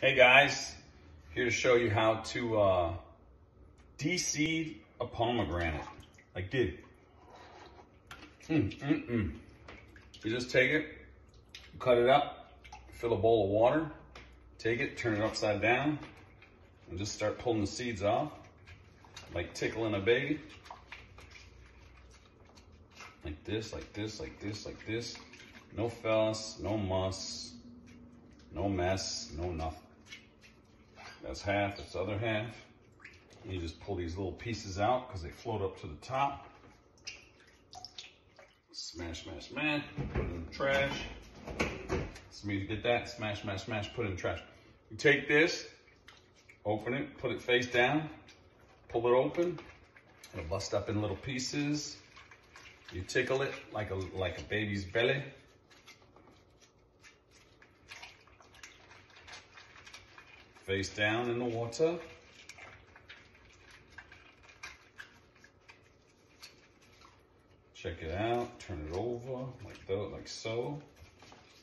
Hey guys, here to show you how to uh, de-seed a pomegranate. Like did. Mm, mm, mm. You just take it, cut it up, fill a bowl of water, take it, turn it upside down, and just start pulling the seeds off, like tickling a baby. Like this, like this, like this, like this. No fuss, no muss, no mess, no nothing. That's half, that's the other half. You just pull these little pieces out because they float up to the top. Smash, smash, smash, put it in the trash. Of you get that, smash, smash, smash, put it in the trash. You take this, open it, put it face down, pull it open, it'll bust up in little pieces. You tickle it like a, like a baby's belly. Face down in the water. Check it out, turn it over like that, like so.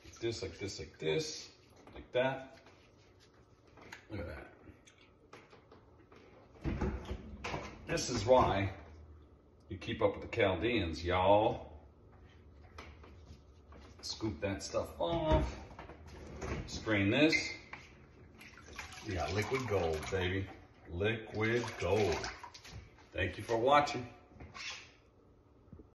Like this, like this, like this, like that. Look at that. This is why you keep up with the Chaldeans, y'all. Scoop that stuff off. Strain this. Got liquid gold, baby. Liquid gold. Thank you for watching.